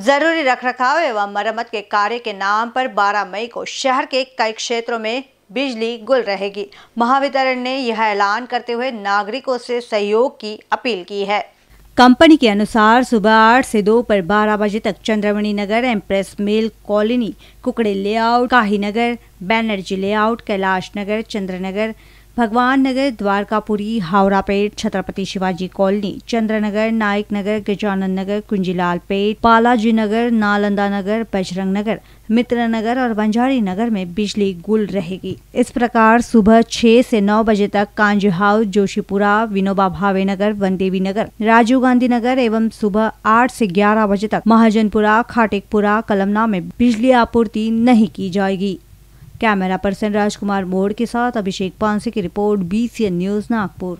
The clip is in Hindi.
ज़रूरी रखरखाव एवं मरम्मत के कार्य के नाम पर 12 मई को शहर के कई क्षेत्रों में बिजली गुल रहेगी। महावितरण ने यह ऐलान करते हुए नागरिकों से सहयोग की अपील की है। कंपनी के अनुसार सुबह आठ से दोपहर बारह बजे तक Chandramani Nagar Empress mill colony, Kukde layout काही नगर बैनर्जी लेआउट, कैलाश नगर, चंद्रनगर भगवान नगर, द्वारकापुरी हावड़ापेट छत्रपति शिवाजी कॉलोनी, चंद्रनगर नायक नगर गजानन नगर, कुंजीलाल पेट, बालाजी नगर, नालंदा नगर, बजरंग नगर मित्र नगर और बंजारी नगर में बिजली गुल रहेगी। इस प्रकार सुबह 6 से 9 बजे तक कांजी हाउस, जोशीपुरा, विनोबा भावे नगर, वनदेवी नगर, राजीव गांधी नगर एवं सुबह 8 से 11 बजे तक महाजनपुरा, खाटिकपुरा, कलमना में बिजली आपूर्ति नहीं की जाएगी। कैमरा पर्सन राजकुमार मोड़ के साथ अभिषेक पांसे की रिपोर्ट बीसीएन न्यूज़ नागपुर।